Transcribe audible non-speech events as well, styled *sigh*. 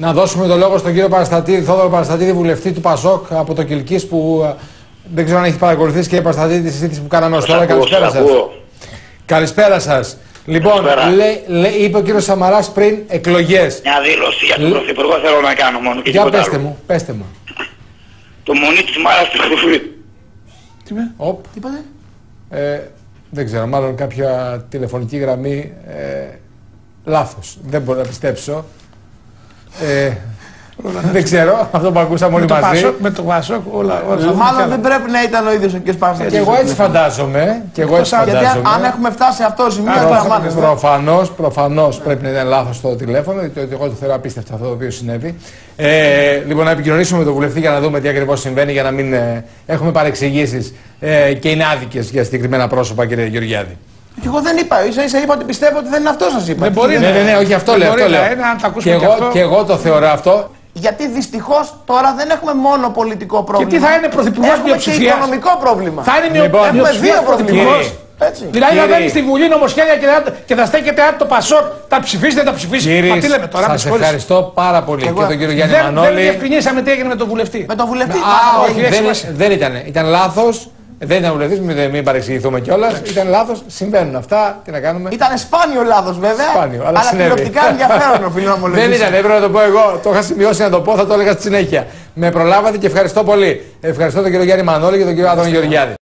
Να δώσουμε το λόγο στον κύριο Παραστατήδη, Θόδωρο Παραστατήδη, βουλευτή του Πασόκ από το Κυλκής που ε, δεν ξέρω αν έχει παρακολουθήσει και η Παραστατήδη τη συζήτηση που κάναμε ως τώρα. Καλησπέρα σας. Καλησπέρα σας. Λοιπόν, λέ, λέ, είπε ο κύριος Σαμαράς πριν εκλογές. Μια δήλωση για τον Πρωθυπουργό θέλω να κάνω μόνο. Και Για πέστε μου, πέστε μου. Το μονί της Μάρας του Χρυσού. Τι είπε, Οπ. Τι είπατε. Ε, δεν ξέρω, μάλλον κάποια τηλεφωνική γραμμή ε, λάθος. Δεν μπορώ να πιστέψω. Ε, δεν ξέρω, αυτό που ακούσαμε όλοι με το μαζί. Πασόκ, με το Πασόκ όλα. όλα Ε, Μάλλον δεν πρέπει να ήταν ο ίδιος ο κ. Παραστατή. Και εγώ έτσι φαντάζομαι. Και εγώ έτσι Γιατί αν- φαντάζομαι. αν έχουμε φτάσει σε αυτό το σημείο, Άρα, αντιλαμβάνεστε. Προφανώς, προφανώς πρέπει να ήταν λάθος το τηλέφωνο, γιατί εγώ το θεωρώ απίστευτο αυτό το οποίο συνέβη. Ε, λοιπόν, να επικοινωνήσουμε με τον βουλευτή για να δούμε τι ακριβώς συμβαίνει, για να μην ε, έχουμε παρεξηγήσεις ε, και είναι άδικες για συγκεκριμένα πρόσωπα, κύριε Γεωργιάδη. Και εγώ δεν είπα. σα ίσα είπα ότι πιστεύω ότι δεν είναι αυτό σας είπα. Δεν μπορεί Ναι, να ναι, ναι, όχι αυτό δεν λέω. μπορεί Αυτό να λέω. είναι, αν τα και, ακούσουμε και εγώ, αυτό. και εγώ το θεωρώ αυτό. Γιατί δυστυχώς τώρα δεν έχουμε μόνο πολιτικό πρόβλημα. τι θα είναι πρωθυπουργός Έχουμε και μειοψηφίας. οικονομικό πρόβλημα. Θα είναι μειο... Λοιπόν, Έχουμε μειοψηφία δύο πρωθυπουργός. πρωθυπουργούς. Έτσι. Δηλαδή να Κύριε- μπαίνεις στη Βουλή νομοσχέδια και, θα- και θα στέκεται αν το Πασόκ τα ψηφίσει, δεν τα ψηφίσει. Μα τι λέμε τώρα, με σας συγχωρείς. ευχαριστώ πάρα πολύ. εγώ- Και τον κύριο Γιάννη Δεν, δεν Μανώλη. διευκρινίσαμε τι έγινε με τον βουλευτή. Με τον βουλευτή. Α, Πάρα όχι, πολύ. έχει δεν, σημασία. δεν ήταν. Ήταν λάθος. Δεν ήταν βουλευτής, μην, μην παρεξηγηθούμε κιόλας. Ήταν λάθος. Συμβαίνουν αυτά. Τι να κάνουμε. Ήταν σπάνιο λάθος βέβαια. Σπάνιο, αλλά συνέβη. τηλεοπτικά ενδιαφέρον οφείλω να *laughs* ομολογήσω. Δεν ήταν, έπρεπε να το πω εγώ. Το είχα σημειώσει να το πω, θα το έλεγα στη συνέχεια. Με προλάβατε και ευχαριστώ πολύ. Ευχαριστώ τον κύριο Γιάννη Μανώλη και τον κύριο Άδων Γεωργιάδη.